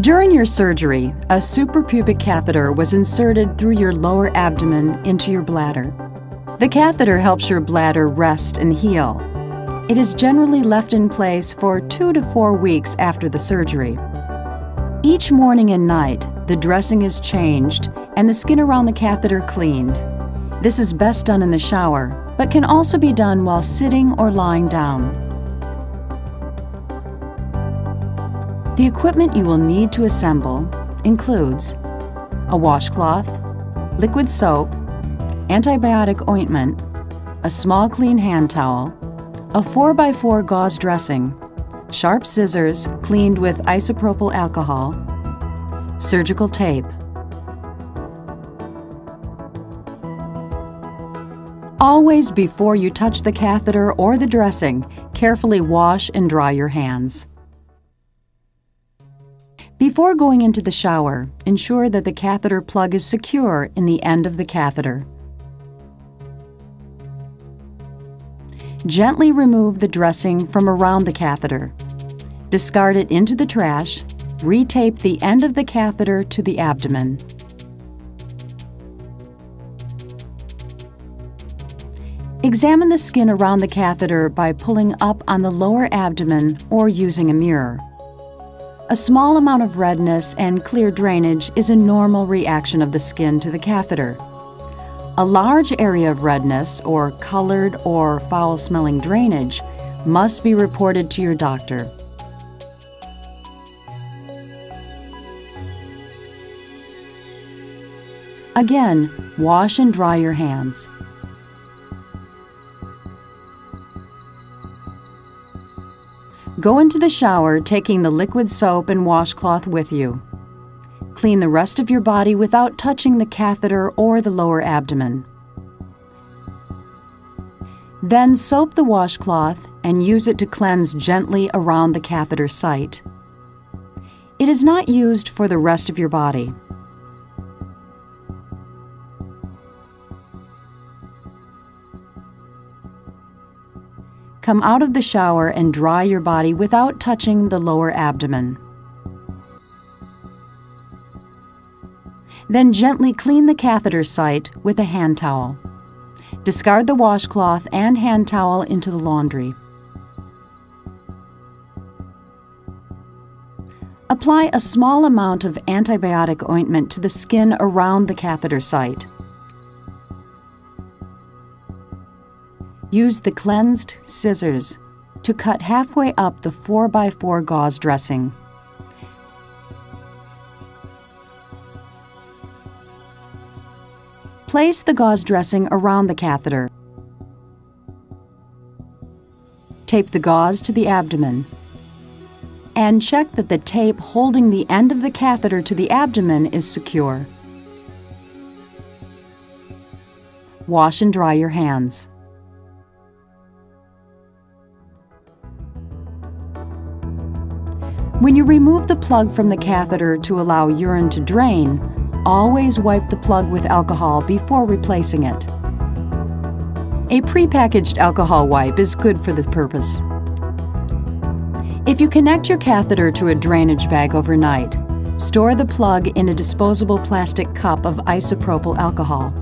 During your surgery, a suprapubic catheter was inserted through your lower abdomen into your bladder. The catheter helps your bladder rest and heal. It is generally left in place for two to four weeks after the surgery. Each morning and night, the dressing is changed and the skin around the catheter cleaned. This is best done in the shower, but can also be done while sitting or lying down. The equipment you will need to assemble includes a washcloth, liquid soap, antibiotic ointment, a small clean hand towel, a 4x4 gauze dressing, sharp scissors cleaned with isopropyl alcohol, surgical tape. Always before you touch the catheter or the dressing, carefully wash and dry your hands. Before going into the shower, ensure that the catheter plug is secure in the end of the catheter. Gently remove the dressing from around the catheter. Discard it into the trash. Retape the end of the catheter to the abdomen. Examine the skin around the catheter by pulling up on the lower abdomen or using a mirror. A small amount of redness and clear drainage is a normal reaction of the skin to the catheter. A large area of redness or colored or foul-smelling drainage must be reported to your doctor. Again, wash and dry your hands. Go into the shower taking the liquid soap and washcloth with you. Clean the rest of your body without touching the catheter or the lower abdomen. Then soap the washcloth and use it to cleanse gently around the catheter site. It is not used for the rest of your body. Come out of the shower and dry your body without touching the lower abdomen. Then gently clean the catheter site with a hand towel. Discard the washcloth and hand towel into the laundry. Apply a small amount of antibiotic ointment to the skin around the catheter site. Use the cleansed scissors to cut halfway up the 4x4 gauze dressing. Place the gauze dressing around the catheter. Tape the gauze to the abdomen. And check that the tape holding the end of the catheter to the abdomen is secure. Wash and dry your hands. When you remove the plug from the catheter to allow urine to drain, always wipe the plug with alcohol before replacing it. A prepackaged alcohol wipe is good for this purpose. If you connect your catheter to a drainage bag overnight, store the plug in a disposable plastic cup of isopropyl alcohol.